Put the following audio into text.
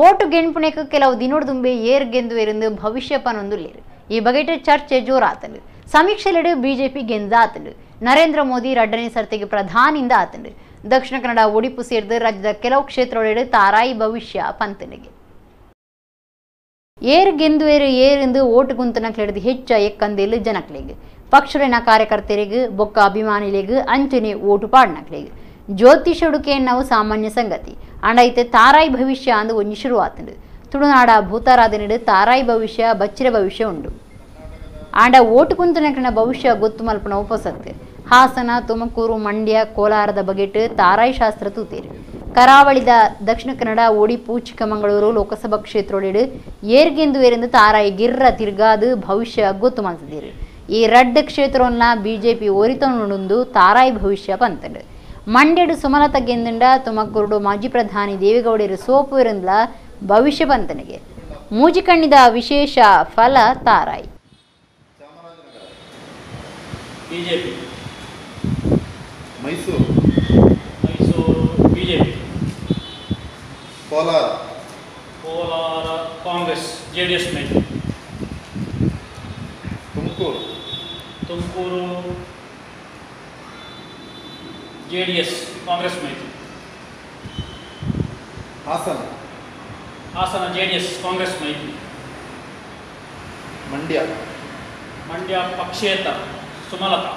Vote ಗೆಣ್ಪುಣೆಕ್ ಕೆಲವು ದಿನೋಡ್ ದುಂಬೆ air ಗೆಂದು ಎರಿಂದ ಭವಿಷ್ಯ ಪನೊಂದುಲ್ಲೇರು ಈ ಬಗೆಟ ಚರ್ಚೆ ಜೋರಾತಂಡು. ಸಮೀಕ್ಷೆಲೆಡು ಬಿಜೆಪಿ ಗೆಂದಾತಂಡು. ನರೇಂದ್ರ ಮೋದಿ ರಡ್ಡನೇ ಸರ್ತಿಗೆ ಪ್ರಧಾನಿಂದ ಆತಂಡು. ದಕ್ಷಿಣ ಕನ್ನಡ ಒಡಿಪು ಸೇರಿದ ರಾಜ್ಯದ ಕೆಲವು ಕ್ಷೇತ್ರಗಳೆಡು ತಾರಾಯಿ ಭವಿಷ್ಯ ಪಂತನಿಗೆ. ಏರ್ ಗೆಂದು ಏರು ಏರೆಂದು ಓಟು ಗುಂತನ ಹೆಚ್ಚು ಎಕ್ಕಂದಿಲ್ಲ ಜನಕ್ಲೆಗ್. ಪಕ್ಷರಿನ ಕಾರ್ಯಕರ್ತರಿಗೆ, ಬೊಕ್ಕ ಅಭಿಮಾನಿಲೆಗ್, ಅಂಚನೆ ಓಟು ಪಾಡ್ನಕ್ಲೆಗ್. ಜ್ಯೋತಿಷುಡುಕೆ ನಾವು ಸಾಮಾನ್ಯ ಸಂಗತಿ. ಅಂಡೈತೆ ತಾರಾಯಿ ಭವಿಷ್ಯ ಅಂದು ಒಂಜಿ ಶುರುವಾತಂಡು. ತುಳುನಾಡ ಭೂತಾರಾಧನೆಡು ತಾರಾಯಿ ಭವಿಷ್ಯ, ಬಚ್ಚಿರ ಭವಿಷ್ಯ ಉಂಡು. ಆಂಡ ಓಟು ಕುಂತನಕನ ಭವಿಷ್ಯ ಗೊತ್ತು ಮಲ್ಪನ ಉಪಸತ್ತೆ. ಹಾಸನ, ತುಮಕೂರು, ಮಂಡ್ಯ, ಕೋಲಾರದ ಬಗೆಟ್ ತಾರಾಯಿ ಶಾಸ್ತ್ರ ತೂತೇರು. ಕರಾವಳಿದ ದಕ್ಷಿಣ ಕನ್ನಡ ಒಡಿಪು ಚಿಕ್ಕಮಗಳೂರು ಲೋಕಸಭಾ ಕ್ಷೇತ್ರೊಡೆಡು ಏರ್ಗೆಂದು ಏರೆಂದು ತಾರಾಯಿ ಗಿರ್ರ, ತಿರ್ಗಾದು ಭವಿಷ್ಯ ಗೊತ್ತು ಮಲ್ತದೀರು ಈ ರಡ್ ಕ್ಷೇತ್ರವನ್ನ ಬಿಜೆಪಿ ಓರಿತನುಂಡು ತಾರಾಯಿ ಭವಿಷ್ಯ ಪಂತಂಡು. ಮಂಡ್ಯಡು ಸುಮಲತ ಗೆಂದುಂಡ ತುಮಕೂರು ಮಾಜಿ ಪ್ರಧಾನಿ ದೇವೇಗೌಡರು ಸೋಪು ಇರಂದ್ಲ ಭವಿಷ್ಯ ಮೂಜಿ ಕಣ್ಣಿದ ವಿಶೇಷ ಫಲ ತಾರಾಯಿ. BJP. Mysuru. Mysuru BJP. Kolar. Kolar Congress J D S ಮೈತ್ರಿ. Tumakuru. Tumakuru J D S Congress ಮೈತ್ರಿ Hassan. Hassan J D S Congress ಮೈತ್ರಿ ಮಂಡ್ಯ. ಮಂಡ್ಯ ಪಕ್ಷೇತ ಸುಮಲತಾ.